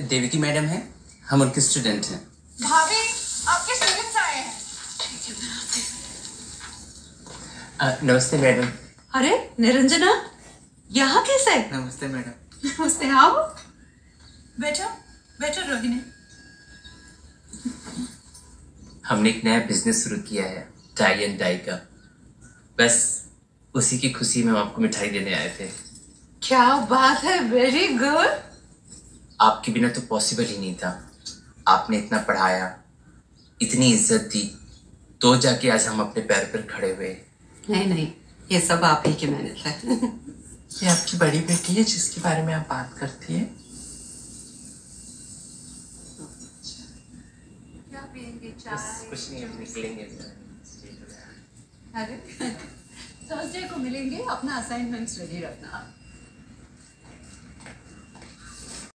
देविकी madam है हम उनके स्टूडेंट हैं। भाभी आपके स्टूडेंट्स आए हैं। नमस्ते मैडम। अरे निरंजना यहाँ कैसे? नमस्ते मैडम। नमस्ते आओ। बैठो बैठो रोहिणी। हमने एक नया बिज़नेस शुरू किया है टाई एंड डाई का। बस उसी की खुशी में हम आपको मिठाई देने आए थे। क्या बात है वेरी गुड आपके बिना तो पॉसिबल ही नहीं था। आपने इतना पढ़ाया इतनी इज़्ज़त दी तो जाके आज हम अपने पैर पर खड़े हुए। नहीं नहीं ये सब आप ही की मेहनत है। ये आपकी बड़ी बेटी है जिसके बारे में आप बात करती है। कुछ नहीं निकलेंगे अरे थर्सडे को मिलेंगे अपना असाइनमेंट्स रेडी रखना।